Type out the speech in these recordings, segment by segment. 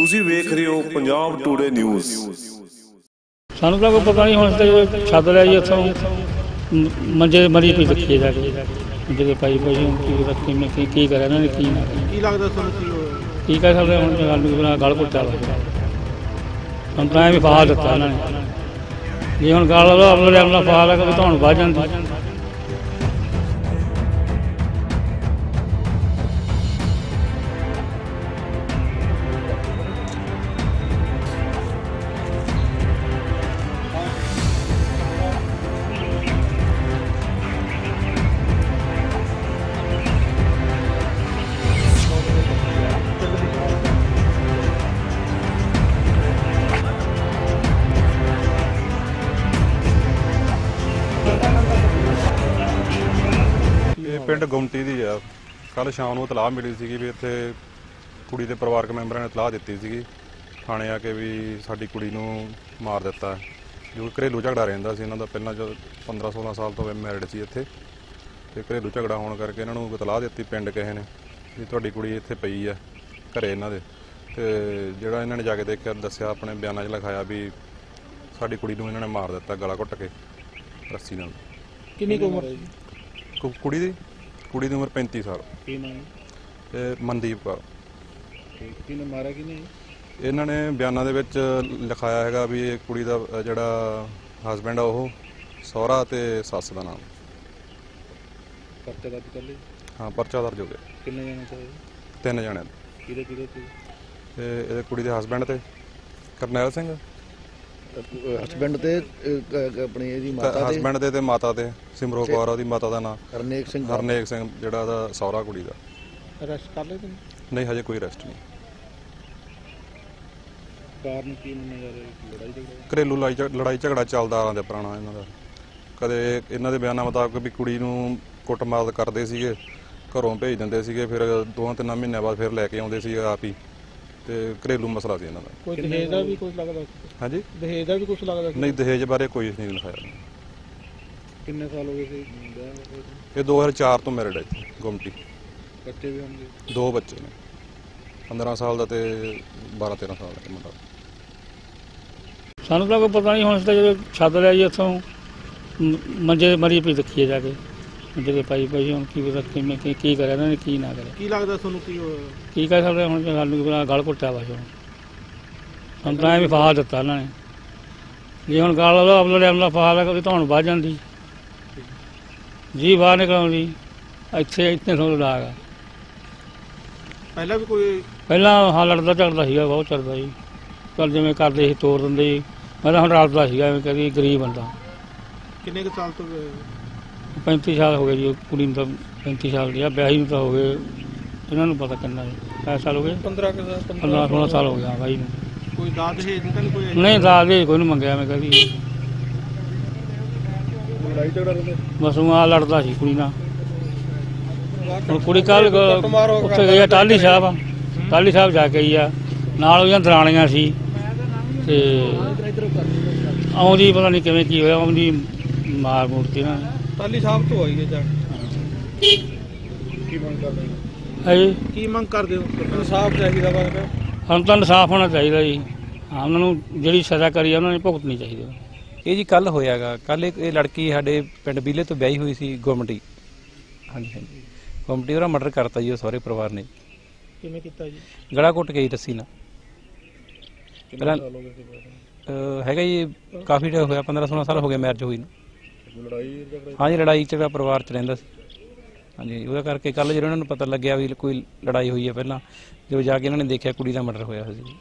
ਤੁਸੀਂ ਵੇਖ ਰਹੇ ਹੋ ਪੰਜਾਬ ਟੁਡੇ ਨਿਊਜ਼ ਸਾਨੂੰ ਤਾਂ ਕੋਈ ਪਤਾ ਨਹੀਂ ਹੁਣ ਤੇ ਛੱਡ ਲਿਆ ਜੀ ਉੱਥੋਂ। ਮ- ਮੰਜੇ ਤੇ ਮਰੀ ਪਈ ਰੱਖੀ ਜਾ ਕੇ। ਤੇ ਪਾਈ ਪਈ ਹੁਣ ਕੀ ਰੱਖੀ ਮੈਂ ਕੀ ਕੀ ਕਰਿਆ ਇਹਨਾਂ ਨੇ ਕੀ ਨਾ। ਕੀ ਲੱਗਦਾ ਤੁਹਾਨੂੰ ਕੀ ਹੋਇਆ? ਕੀ ਕਹਿ ਸਕਦੇ ਹੁਣ ਗੱਲ ਨੂੰ ਬਣਾ ਗਲ ਘੁੱਟਾ ਵਾ। ਹੁਣ ਤਾਂ ਐਵੇਂ ਫਾਲ ਦਿੱਤਾ ਇਹਨਾਂ ਨੇ। ਜੇ ਹੁਣ ਗੱਲ ਲੋ ਅਗਲੇ ਅਗਲਾ ਫਾਲ ਹੈ ਕਿ ਤੁਹਾਨੂੰ ਵੱਧ ਜਾਂਦੀ। ਪਿੰਡ ਗੁਮਟੀ ਦੀ ਆ। ਕੱਲ ਸ਼ਾਮ ਨੂੰ ਇਤਲਾਹ ਮਿਲੀ ਸੀਗੀ ਵੀ ਇੱਥੇ ਕੁੜੀ ਦੇ ਪਰਿਵਾਰਕ ਮੈਂਬਰਾਂ ਨੇ ਇਤਲਾਹ ਦਿੱਤੀ ਸੀਗੀ। ਥਾਣੇ ਆ ਕੇ ਵੀ ਸਾਡੀ ਕੁੜੀ ਨੂੰ ਮਾਰ ਦਿੱਤਾ। ਹੈ। ਜੋ ਘਰੇਲੂ ਝਗੜਾ ਰਹਿੰਦਾ ਸੀ ਇਹਨਾਂ ਦਾ ਪਹਿਲਾਂ ਜੋ 15 16 ਸਾਲ ਤੋਂ ਮੈਰਿਡ ਸੀ ਇੱਥੇ। ਤੇ ਘਰੇਲੂ ਝਗੜਾ ਹੋਣ ਕਰਕੇ ਇਹਨਾਂ ਨੂੰ ਇਤਲਾਹ ਦਿੱਤੀ ਪਿੰਡ ਕਿਸੇ ਨੇ ਵੀ ਤੁਹਾਡੀ ਕੁੜੀ ਇੱਥੇ ਪਈ ਆ ਘਰੇ ਇਹਨਾਂ ਦੇ। ਤੇ ਜਿਹੜਾ ਇਹਨਾਂ ਨੇ ਜਾ ਕੇ ਦੇਖ ਕੇ ਦੱਸਿਆ ਆਪਣੇ ਬਿਆਨਾਂ 'ਚ ਲਿਖਾਇਆ ਵੀ ਸਾਡੀ ਕੁੜੀ ਨੂੰ ਇਹਨਾਂ ਨੇ ਮਾਰ ਦਿੱਤਾ ਗਲਾ ਘੁੱਟ ਕੇ ਰੱਸੀ ਨਾਲ। ਕਿੰਨੀ ਕੁ ਉਮਰ ਕੁ- ਕੁੜੀ ਦੀ? ਕੁੜੀ ਦੀ ਉਮਰ 35 ਸਾਲ। ਕੀ ਨਾਮ ਤੇ ਮਨਦੀਪ ਕੌਰ। ਕਿਹਨੇ ਮਾਰਿਆ ਕਿ ਨਹੀਂ ਇਹਨਾਂ ਨੇ ਬਿਆਨਾਂ ਦੇ ਵਿੱਚ ਲਿਖਾਇਆ ਹੈਗਾ ਵੀ ਇਹ ਕੁੜੀ ਦਾ ਅ, ਜਿਹੜਾ ਹਸਬੈਂਡ ਆ ਉਹ ਸਹੁਰਾ ਤੇ ਸੱਸ ਦਾ ਨਾਮ। ਪਰਚਾ ਦਰਜ ਕਰ ਲਈ ਹਾਂ ਪਰਚਾ ਦਰਜ ਹੋ ਗਿਆ। ਕਿੰਨੇ ਜਣੇ ਚਾਹੀਦੇ ਤਿੰਨ ਜਣੇ ਕਿਹਦੇ ਕਿਹਦੇ ਤੇ ਤੇ ਇਹਦੇ ਕੁੜੀ ਦੇ ਹਸਬੈਂਡ ਤੇ। ਕਰਨੈਲ ਸਿੰਘ? ਹਸਬੈਂਡ ਤੇ ਆਪਣੀ ਇਹਦੀ ਮਾਤਾ ਤੇ? ਹਸਬੈਂਡ ਦੇ ਤੇ ਮਾਤਾ ਤੇ ਸਿਮਰੋ ਕੌਰ ਉਹਦੀ ਮਾਤਾ ਦਾ ਨਾਮ ਹਰਨੇਕ ਸਿੰਘ ਹਰਨੇਕ ਸਿੰਘ ਜਿਹੜਾ ਦਾ ਸਹੁਰਾ ਕੁੜੀ ਦਾ। ਅਰੈਸਟ ਕਰ ਲਏ ਤੁਸੀਂ? ਨਹੀਂ ਹਜੇ ਕੋਈ ਅਰੈਸਟ ਨਹੀਂ। ਕਾਰਨ ਕੀ ਮੰਨਿਆ ਜਾ ਰਿਹਾ ਲੜਾਈ ਝਗੜਾ? ਘਰੇਲੂ ਲੜਾਈ ਝਗ- ਲੜਾਈ ਝਗੜਾ ਚੱਲਦਾ ਆ ਰਿਹਾ ਪੁਰਾਣਾ ਇਹਨਾਂ ਦਾ। ਕਦੇ ਇਹਨਾਂ ਦੇ ਬਿਆਨਾਂ ਮੁਤਾਬਕ ਵੀ ਕੁੜੀ ਨੂੰ ਕੁੱਟਮਾਰ ਕਰਦੇ ਸੀਗੇ ਘਰੋਂ ਭੇਜ ਦਿੰਦੇ ਸੀਗੇ ਫਿਰ ਦੋਹਾਂ ਤਿੰਨਾਂ ਮਹੀਨਿਆਂ ਬਾਅਦ ਫਿਰ ਲੈ ਕੇ ਆਉਂਦੇ ਸੀ ਆਪ ਹੀ। ਤੇ ਘਰੇਲੂ ਮਸਲਾ ਸੀ ਇਹਨਾਂ ਦਾ। ਕੋਈ ਦਹੇਜ ਦਾ ਵੀ ਕੁਝ ਲੱਗਦਾ? ਹਾਂਜੀ? ਦਹੇਜ ਦਾ ਵੀ ਕੁਝ ਲੱਗਦਾ ਨਹੀਂ ਦਹੇਜ ਬਾਰੇ ਕੋਈ ਨਹੀਂ ਲਿਖਾਇਆ। ਕਿੰਨੇ ਸਾਲ ਹੋ ਗਏ ਸੀ? ਵਿਆਹ ਹੋਏ ਨੂੰ? ਇਹ 2004 ਤੋਂ ਮੈਰਿਡ ਹੈ ਇੱਥੇ, ਗੁਮਟੀ ਬੱਚੇ ਵੀ ਹੋਣਗੇ? ਦੋ ਬੱਚੇ ਨੇ। 15 ਸਾਲ ਦਾ ਤੇ 12 13 ਸਾਲ ਦਾ ਮੁੰਡਾ। ਸਾਨੂੰ ਤਾਂ ਕੋਈ ਪਤਾ ਨਹੀਂ ਹੁਣ ਤੇ ਛੱਡ ਲਿਆ ਜੀ ਮ- ਮੰਜੇ ਤੇ ਮਰੀ ਪਈ ਰੱਖੀ ਜਾ ਕੇ। ਤੇ ਪਾਈ ਪਈ ਹੁਣ ਕੀ ਮੈਂ ਕੀ ਕੀ ਕਰਿਆ ਇਹਨਾਂ ਨੇ ਕੀ ਨਾ ਕਰਿਆ। ਕੀ ਲੱਗਦਾ ਤੁਹਾਨੂੰ ਕੀ ਹੋਇਆ ਕੀ ਕਹਿ ਸਕਦੇ ਹਾਂ ਹੁਣ ਗੱਲ ਨੂੰ ਬਣਾ ਗਲ ਘੁੱਟਾ ਵਾ ਹੁਣ ਹੁਣ ਤਾਂ ਐਵੇਂ ਫਾਲ ਦਿੱਤਾ ਇਹਨਾਂ ਨੇ। ਜੇ ਹੁਣ ਗੱਲ ਲੋ ਅਗਲੇ ਅਗਲਾ ਫਾਲ ਹੈ ਕਿ ਤੁਹਾਨੂੰ ਵੱਧ ਜਾਂਦੀ। ਜੀ ਬਾਹਰ ਨਿਕਲਉਂਦੀ ਇੱਥੇ ਇੱਥੇ ਤੁਹਾਨੂੰ ਲਾਗ ਆ। ਪਹਿਲਾਂ ਵੀ ਕੋਈ ਪਹਿਲਾਂ ਹਾਂ ਲੜਦਾ ਝੜਦਾ ਸੀਗਾ ਬਹੁਤ ਚੜਦਾ ਸੀ। ਚੱਲ ਜਿਵੇਂ ਕਰਦੇ ਸੀ ਤੋੜ ਦਿੰਦੇ ਸੀ। ਮੈਂ ਤਾਂ ਹੁਣ ਰਲਦਾ ਸੀਗਾ ਐਵੇਂ ਕਰੀ ਗਰੀਬ ਬੰਦਾ। ਕਿੰਨੇ ਕੁ ਸਾਲ ਤੋਂ? 35 ਸਾਲ ਹੋ ਗਏ ਜੀ ਉਹ ਕੁੜੀ ਨੂੰ ਤਾਂ 35 ਸਾਲ ਦੀ ਆ ਵਿਆਹੀ ਨੂੰ ਤਾਂ ਹੋ ਗਏ ਇਹਨਾਂ ਨੂੰ ਪਤਾ ਕਿੰਨਾ ਜੀ ਕਿੰਨੇ ਸਾਲ ਹੋ ਗਏ। 15 ਕੁ ਸਾਲ 15 16 ਸਾਲ ਹੋ ਗਿਆ ਬਾਈ ਨੂੰ। ਕੋਈ ਦਾਦ ਦਹੇਜ ਤਾਂ ਨਹੀਂ ਕੋਈ ਨਹੀਂ ਦਾਦੇ ਕੋਈ ਨੂੰ ਮੰਗਿਆ ਮੈਂ ਕਦੀ। ਲੜਾਈ ਝਗੜਾ ਰਹਿੰਦਾ ਬਸ ਉਹ ਆ ਲੜਦਾ ਸੀ ਕੁੜੀ ਨਾਲ। ਹੁਣ ਕੁੜੀ ਕੱਲ ਉੱਥੇ ਗਈ ਆ ਟਾਲੀ ਸਾਹਿਬ। ਆ ਟਾਲੀ ਸਾਹਿਬ ਜਾ ਕੇ ਆਈ ਆ। ਨਾਲ ਉਹਦੀਆਂ ਦਰਾਣੀਆਂ ਸੀ। ਤੇ ਆਉਂਦੀ ਪਤਾ ਨਹੀਂ ਕਿਵੇਂ ਕੀ ਹੋਇਆ ਆਉਂਦੀ ਮਾਰ ਮੂਰਤੀ ਨਾ। ਤਾਲੀ ਸਾਹਿਬ ਤੋਂ ਆਈ ਹੈ ਜਾ? ਕੀ ਮੰਗ ਕਰਦੇ ਹੋ? ਹੈ ਜੀ। ਕੀ ਮੰਗ ਕਰਦੇ ਹੋ? ਇਨਸਾਫ ਚਾਹੀਦਾ ਵਾ ਹੁਣ ਤਾਂ ਇਨਸਾਫ ਹੋਣਾ ਚਾਹੀਦਾ ਜੀ। ਹਾਂ ਉਹਨਾਂ ਨੂੰ ਜਿਹੜੀ ਸਜ਼ਾ ਕਰੀ ਆ ਉਹਨਾਂ ਨੇ ਭੁਗਤਣੀ ਚਾਹੀਦੀ ਆ। ਇਹ ਜੀ ਕੱਲ ਹੋਇਆਗਾ। ਕੱਲ ਇੱਕ ਇਹ ਲੜਕੀ ਸਾਡੇ ਪਿੰਡ ਬੀਲੇ ਤੋਂ ਵਿਆਹੀ ਹੋਈ ਸੀ ਗੁਰਮਟੀ ਹਾਂਜੀ ਹਾਂਜੀ। ਗੁਰਮਟੀ ਉਹਦਾ ਮਰਡਰ ਕਰਤਾ ਜੀ ਉਹ ਸਹੁਰੇ ਪਰਿਵਾਰ ਨੇ। ਕਿਵੇਂ ਕੀਤਾ ਜੀ? ਗਲਾ ਘੁੱਟ ਗਈ ਰੱਸੀ ਨਾਲ। ਪਹਿਲਾਂ ਸਾਲ ਹੋ ਗਏ ਸੀ ਵਿਆਹ ਨੂੰ? ਅਹ, ਹੈਗਾ ਜੀ ਕਾਫੀ ਟਾਈਮ ਹੋਇਆ 15 16 ਸਾਲ ਹੋ ਗਏ ਮੈਰਿਜ ਹੋਈ ਨੂੰ। ਲੜਾਈ ਝਗੜਾ ਹਾਂਜੀ ਲੜਾਈ ਝਗੜਾ ਪਰਿਵਾਰ ਚ ਰਹਿੰਦਾ ਸੀ। ਹਾਂਜੀ ਉਹਦਾ ਕਰਕੇ ਕੱਲ ਜਦੋਂ ਇਹਨਾਂ ਨੂੰ ਪਤਾ ਲੱਗਿਆ ਵੀ ਕੋਈ ਲੜਾਈ ਹੋਈ ਹੈ ਪਹਿਲਾਂ ਜਦੋਂ ਜਾ ਕੇ ਇਹਨਾਂ ਨੇ ਦੇਖਿਆ ਕੁੜੀ ਦਾ ਮਰਡਰ ਹੋਇਆ ਹੋਇਆ ਸੀ।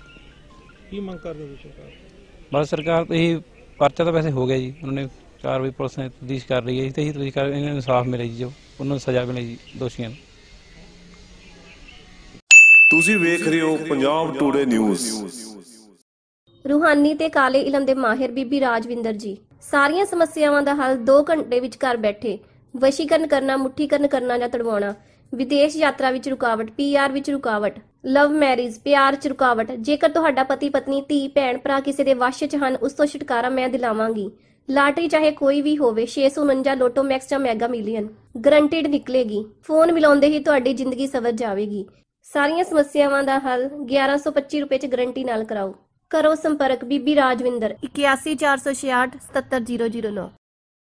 ਕੀ ਮੰਗ ਕਰਦੇ ਹੋ ਸਰਕਾਰ ਬਸ ਸਰਕਾਰ ਤੋਂ ਇਹ ਪਰਚਾ ਤਾਂ ਵੈਸੇ ਹੋ ਗਿਆ ਜੀ। ਉਹਨਾਂ ਨੇ ਕਾਰਵਾਈ ਪੁਲਿਸ ਨੇ ਤਫਤੀਸ਼ ਕਰ ਰਹੀ ਹੈ ਜੀ ਤੇ ਇਹ ਤੁਸੀਂ ਕਰ ਇਹਨਾਂ ਨੂੰ ਇਨਸਾਫ ਮਿਲੇ ਜੀ ਜੋ ਉਹਨਾਂ ਨੂੰ ਸਜ਼ਾ ਮਿਲੇ ਜੀ ਦੋਸ਼ੀਆਂ ਨੂੰ। ਤੁਸੀਂ ਵੇਖ ਰਹੇ ਹੋ ਪੰਜਾਬ ਟੁਡੇ ਨਿਊਜ਼ ਰੂਹਾਨੀ ਤੇ ਕਾਲੇ ਇਲਮ ਦੇ ਮਾਹਿਰ ਬੀਬੀ ਰਾਜਵਿੰਦਰ ਜੀ। ਸਾਰੀਆਂ ਸਮੱਸਿਆਵਾਂ ਦਾ ਹੱਲ 2 ਘੰਟੇ ਵਿੱਚ ਘਰ ਬੈਠੇ, ਵਸ਼ੀਕਰਨ ਕਰਨਾ, ਮੁੱਠੀਕਰਨ ਕਰਨਾ ਜਾਂ ਤੜਵਾਉਣਾ। ਵਿਦੇਸ਼ ਯਾਤਰਾ ਵਿੱਚ ਰੁਕਾਵਟ ਪੀਆਰ ਵਿੱਚ ਰੁਕਾਵਟ। ਲਵ ਮੈਰਿਜ, ਪਿਆਰ 'ਚ ਰੁਕਾਵਟ। ਜੇਕਰ ਤੁਹਾਡਾ ਪਤੀ, ਪਤਨੀ, ਧੀ, ਭੈਣ, ਭਰਾ ਕਿਸੇ ਦੇ ਵਸ਼ 'ਚ ਹਨ, ਉਸ ਤੋਂ ਛੁਟਕਾਰਾ ਮੈਂ ਦਿਲਾਵਾਂਗੀ। ਲਾਟਰੀ ਚਾਹੇ ਕੋਈ ਵੀ ਹੋਵੇ 649 ਲੋਟੋ ਮੈਕਸ ਜਾਂ ਮੈਗਾ ਮਿਲੀਅਨ। ਗਰੰਟਿਡ ਨਿਕਲੇਗੀ। ਫੋਨ ਮਿਲਾਉਂਦੇ ਹੀ ਤੁਹਾਡੀ ਜ਼ਿੰਦਗੀ ਸਵਰ ਜਾਵੇਗੀ। ਸਾਰੀਆਂ ਸਮੱਸਿਆਵਾਂ ਦਾ ਹੱਲ 1125 ਰੁਪਏ ਚ ਗਰੰਟੀ ਨਾਲ ਕਰਾਓ। ਕਰੋ ਸੰਪਰਕ ਬੀਬੀ ਰਾਜਵਿੰਦਰ 81466 77009